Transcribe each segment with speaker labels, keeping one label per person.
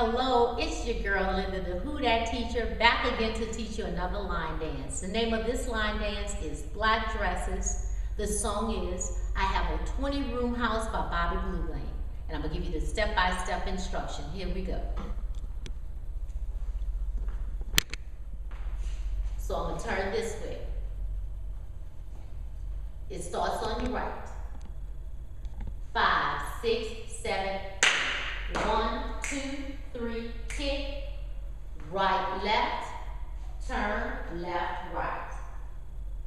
Speaker 1: Hello, it's your girl Linda, the Who Dat teacher, back again to teach you another line dance. The name of this line dance is Black Dresses. The song is I Have a 20 Room House by Bobby Blue Bland. And I'm gonna give you the step-by-step -step instruction. Here we go. So I'm gonna turn this way. It starts on your right. Five, six, seven, one, two, three, kick, right, left, turn, left, right.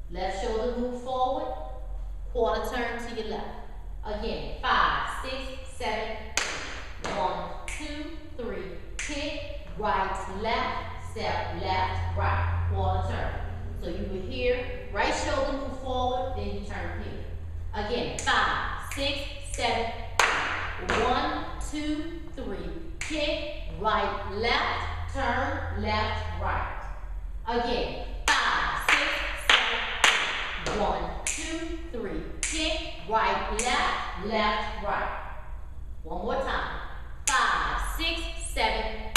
Speaker 1: Left shoulder move forward, quarter turn to your left. Again, five, six, seven, one, two, three, kick, right, left, step, left, right, quarter turn. So you will hear, right shoulder move forward, then you turn here. Again, five, six, seven, one, two, three, kick, right, left, turn, left, right. Again, five, six, seven, one, two, three, kick, right, left, left, right. One more time. Five, six, seven,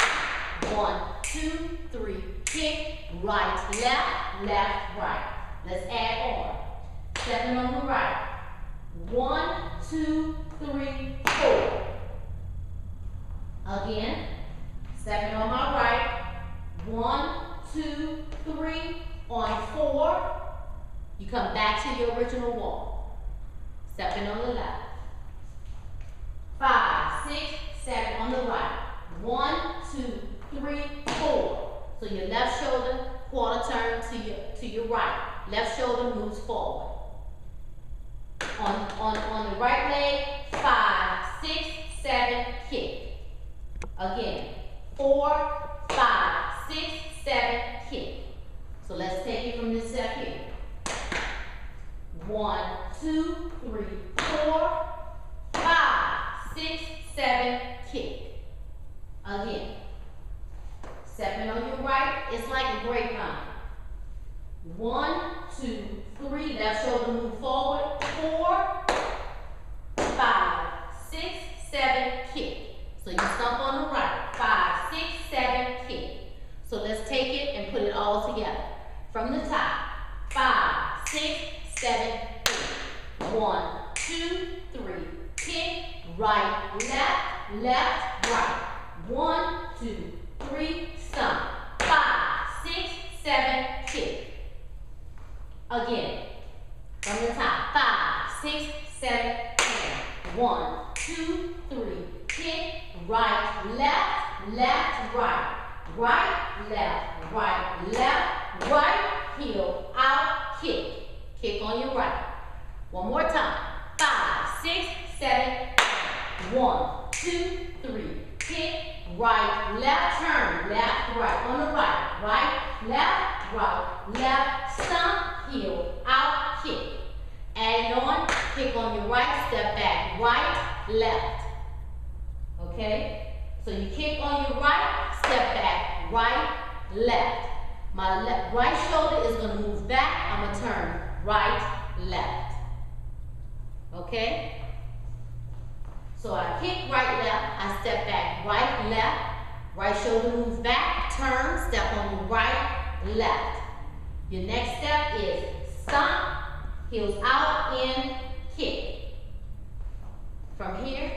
Speaker 1: one, two, three, kick, right, left, left, right. Let's add on. Seven on the right. One, two, three, four. Again. Stepping on my right. One, two, three. On four, you come back to your original wall. Stepping on the left. Five, six, seven on the right. One, two, three, four. So your left shoulder, quarter turn to your to your right. Left shoulder moves forward. On on on the right leg, five, six, seven, kick. Again, four, five, six, seven, kick. So let's take it from this step here. One, two, three, four, five, six, seven, kick. Again. Stepping on your right, it's like a grapevine. One, two, three, left shoulder move forward, four, five, six, seven, kick. So you stomp on the right. Five, six, seven, kick. So let's take it and put it all together. From the top. Five, six, seven, eight. One, two, three. Kick, right, left, left, right. One, two, three, stomp. Five, six, seven, kick. Again. From the top. Five, six, seven, eight. One, two, three. Kick, right, left, left, right. Right, left, right, left, right, heel, out, kick. Kick on your right. One more time. Five, six, seven, one, two, three. Kick, right, left, turn, left, right. On the right, left, right, left, stomp, heel, out, kick. Add on, kick on your right, step back, right, left. Okay? So you kick on your right, step back, right, left. My left, right shoulder is going to move back. I'm to turn right, left. Okay? So I kick right, left. I step back, right, left. Right shoulder moves back, turn, step on right, left. Your next step is stomp, heels out, in, kick. From here,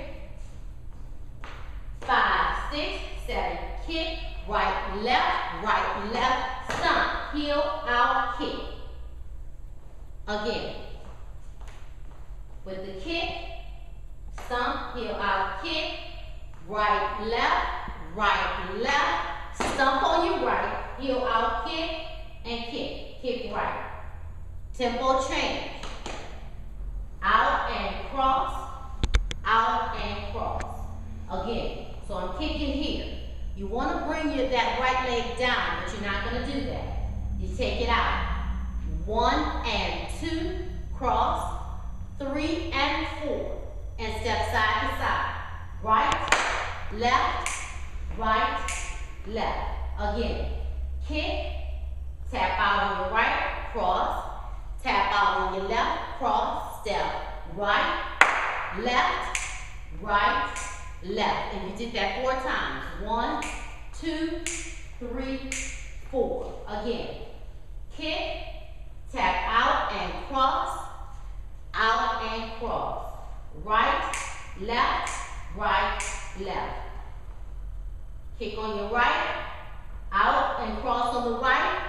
Speaker 1: five, six, seven, kick, right, left, right, left, stomp, heel, out, kick. Again. With the kick, stomp, heel, out, kick, right, left, right, left, stomp on your right, heel, out, kick, and kick, kick right. Tempo change. Out and cross, out and cross. Again, so I'm kicking here. You want to bring your, that right leg down, but you're not going to do that. You take it out. One and two, cross, three and four, and step side to side. Right, left, right, left. Again, kick, tap out on your right, cross, tap out on your left, cross, step, right, left, right, left. And you did that four times. One, two, three, four. Again, kick, tap out and cross, out and cross. Right, left, right, left. Kick on your right, out and cross on the right,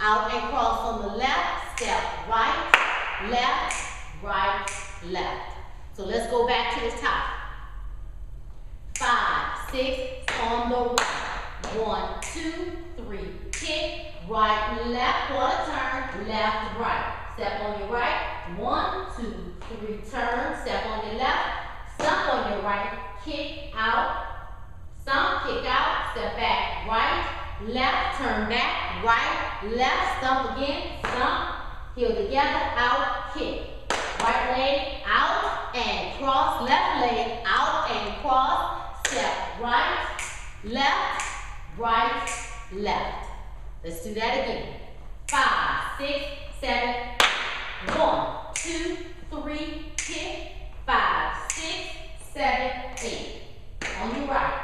Speaker 1: out and cross on the left, step right, left, right, left. So let's go back to the top. Five, six, on the right. One, two, three, kick, right, left, quarter turn, left, right. Step on your right, one, two, three, turn, step on your left, stomp on your right, kick out, stomp, kick out, step back, right, left, turn back, right, left, stomp again, stomp, heel together, out, kick. Right leg out and cross, left leg out and cross, step right, left, right, left. Let's do that again. Five, six, seven, one, two, three, kick, five, six, seven, eight. On your right.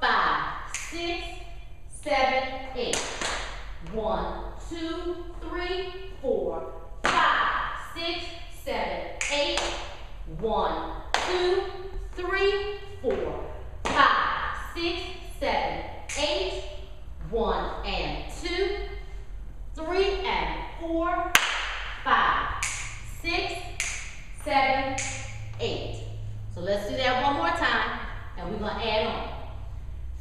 Speaker 1: five, six, seven, eight. One, two, three, four, five, six, seven, eight. One, two, three, four, five, six, seven, eight. One and two, three and four, five, six, seven, eight. So let's do that one more time, and we're gonna add on.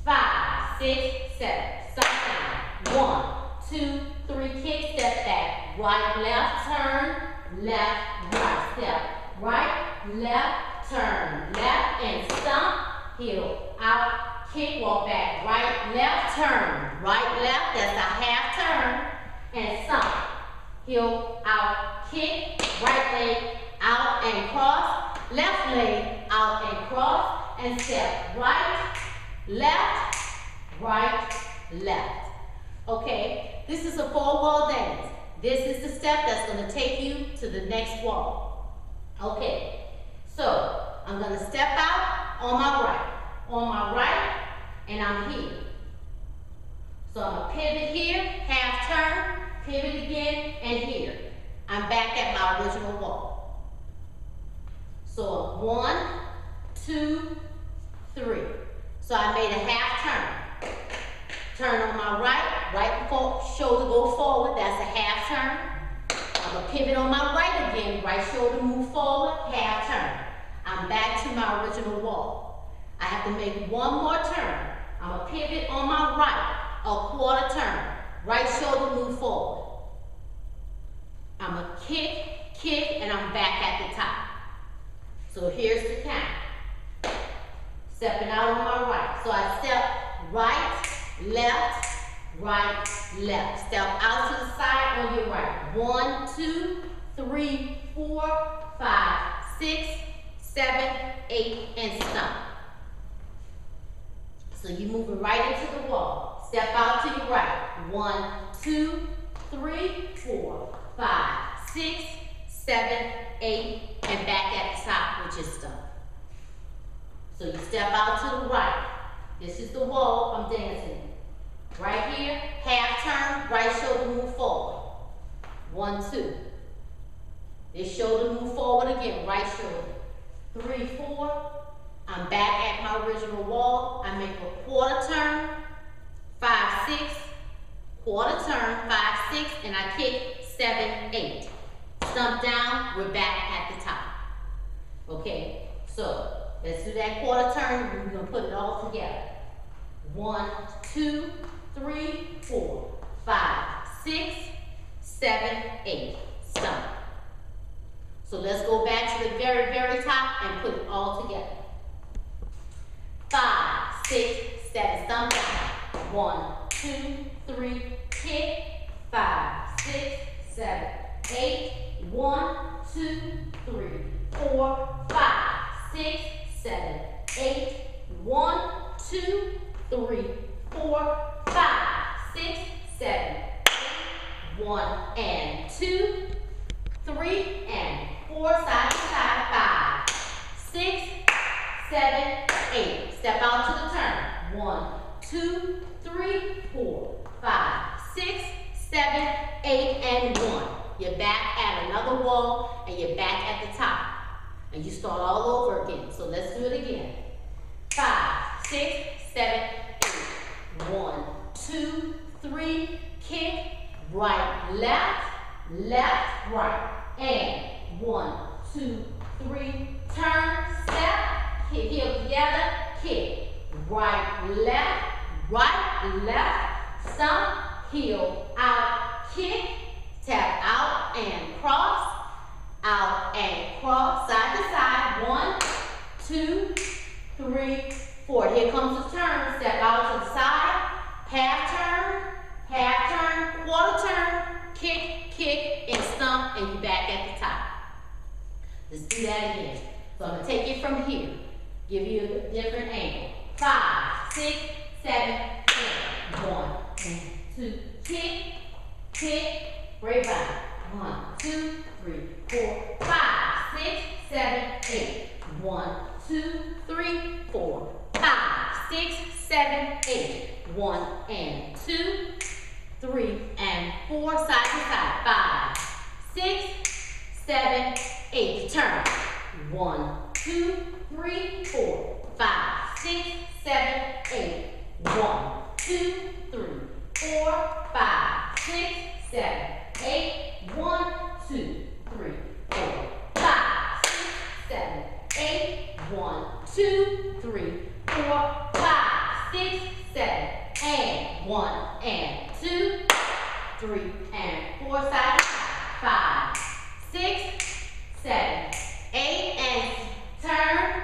Speaker 1: Five, six, seven. Stop down. One, two, three. Kick, step back. Right, left, turn. Left, right. Step. Right, left, turn. Left and stomp. Heel out. Kick, walk back. Right, left, turn. Right, left. That's a half turn. And stomp. Heel out. Kick. Right leg out and cross. Left leg out and cross. And step right, left, right, left. Okay, this is a four wall dance. This is the step that's gonna take you to the next wall. Okay, so I'm gonna step out on my right. On my right, and I'm here. So I'm gonna pivot here, half turn, pivot again, and here. I'm back at my original wall. So one, two, three. So I made a half turn. Turn on my right, right shoulder go forward, that's a half turn. I'm gonna pivot on my right again, right shoulder move forward, half turn. I'm back to my original wall. I have to make one more turn. I'm gonna pivot on my right, a quarter turn. Right shoulder move forward. I'm gonna kick, kick, and I'm back at the top. So here's the count. Stepping out on my right. So I step right, left, right, left. Step out to the side on your right. One, two, three, four, five, six, seven, eight, and stop. So you moving right into the wall. Step out to your right. One, two, three, four, five, six, seven, eight, and back at the top, which is stomp. So you step out to the right. This is the wall I'm dancing. Right here, half turn, right shoulder move forward. One, two. This shoulder move forward again, right shoulder. Three, four. I'm back at my original wall. I make a quarter turn, quarter turn, five, six, and I kick seven, eight. Stump down, we're back at the top. Okay, so Let's do that quarter turn. We're gonna put it all together. One, two, three, four, five, six, seven, eight. Stomp. So let's go back to the very, very top and put it all together. five, six, seven. Stomp down. One, two, three, kick. Five, six, seven, eight. One, two, three, four, five, six, seven, eight. One, two, three, four, five, six, seven, eight. One and two, three and four. Side to side. Five, six, seven, eight. Step out to the turn. One, two, three, four, five, six, seven, eight, and one. You're back at another wall and you're back at the top. And you start all over again. So let's do it again. Five, six, seven, eight. One, two, three, kick, right, left, left, right. And one, two, three, turn, step, kick, heel together, kick. Right, left, right, left, stomp, heel, out, kick, tap out and cross, out and cross, side to side. One, two, three, four. Here comes the turn. Step out to the side, half turn, half turn, quarter turn, kick, kick, and stomp, and you're back at the top. Let's do that again. So I'm gonna take it from here, give you a different angle. Five, six, seven, and two, kick, kick, right back. One, two, three, four, five, six, seven, eight. One, two, three, four, five, six, seven, eight. One and two, three and four, side to side. Five, six, seven, eight. Turn. One, two, three, four, five, six, seven. One, two, three, four, five, six, seven, eight. One, two, three, four, five, six, seven, eight. One, two, three, four, five, six, seven, and one and two, three and four, side to side. Five, six, seven, eight, and turn,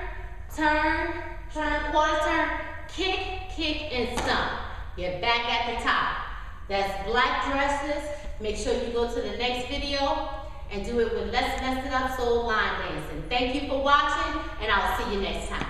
Speaker 1: turn, turn, quarter turn, kick, kick, and stomp. You're back at the top. That's black dresses. Make sure you to the next video and do it with Let's Mess It Up Soul Line Dancing. Thank you for watching, and I'll see you next time.